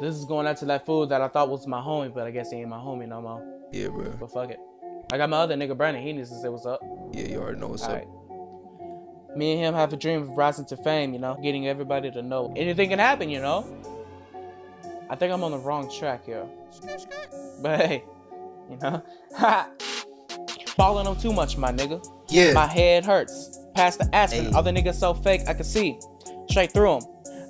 This is going out to that fool that I thought was my homie, but I guess he ain't my homie no more. Yeah, bro. But fuck it. I got my other nigga Brandon. He needs to say what's up. Yeah, you already know what's All up. right. Me and him have a dream of rising to fame, you know, getting everybody to know. Anything can happen, you know. I think I'm on the wrong track here. But hey, you know, following him too much, my nigga. Yeah. My head hurts. Past the aspirin, Ayy. other niggas so fake I can see. Straight through him.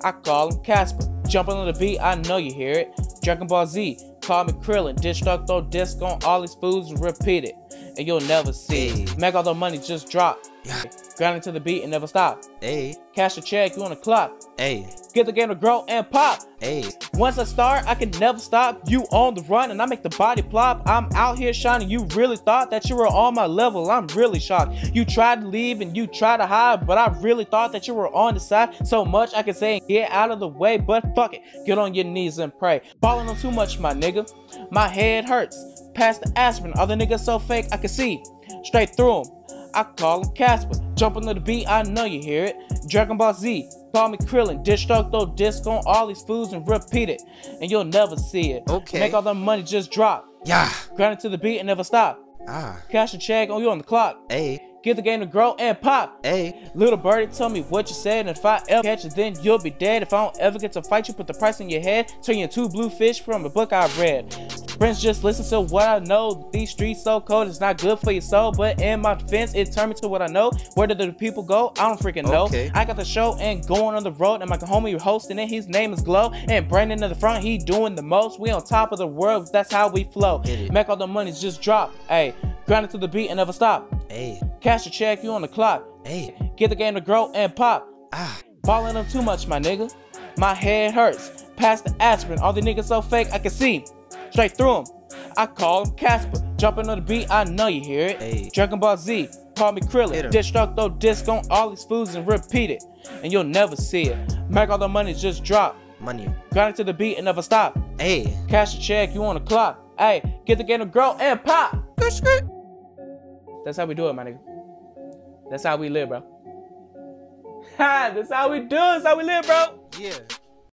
I call him Casper. Jumping on the beat, I know you hear it. Dragon Ball Z, call me Krillin. Destructo disc on all these foods, repeat it. And you'll never see it. Make all the money just drop. Grinding to the beat and never stop. Hey, Cash a check, you on the clock. hey, Get the game to grow and pop. hey. Once I start, I can never stop. You on the run and I make the body plop. I'm out here shining. You really thought that you were on my level. I'm really shocked. You tried to leave and you tried to hide, but I really thought that you were on the side. So much I could say, get out of the way, but fuck it. Get on your knees and pray. Falling on too much, my nigga. My head hurts. Past the aspirin, other niggas so fake I can see. Straight through them. I call him Casper. Jump on the beat, I know you hear it. Dragon Ball Z, call me Krillin. Destructo disc on all these foods and repeat it. And you'll never see it. Okay. Make all the money just drop. Yeah. Grind it to the beat and never stop. Ah. Cash a check on you on the clock. Hey, Get the game to grow and pop. hey. Little birdie, tell me what you said, and if I ever catch you, then you'll be dead. If I don't ever get to fight you, put the price in your head. Turn you into blue fish from a book I read. Friends, just listen to what I know. These streets so cold, it's not good for your soul. But in my defense, it turned me to what I know. Where did the people go? I don't freaking know. Okay. I got the show and going on the road, and my homie hosting it. His name is Glow, and Brandon in the front, he doing the most. We on top of the world, that's how we flow. Make all the money just drop. Hey, grind it to the beat and never stop. Hey, Cash a check, you on the clock. hey. Get the game to grow and pop. Ah. Falling up too much, my nigga. My head hurts. Past the aspirin, all the niggas so fake I can see. Straight through them. I call him Casper. Jumping on the beat, I know you hear it. Hey. Dragon Ball Z, call me Krillin. 'em. Destructo disc on all these foods and repeat it. And you'll never see it. Make all the money just drop. Money. Grind it to the beat and never stop. Hey. Cash a check, you on the clock. Hey, get the game to grow and pop. That's how we do it, my nigga. That's how we live, bro. Ha, that's how we do it. That's how we live, bro. Yeah.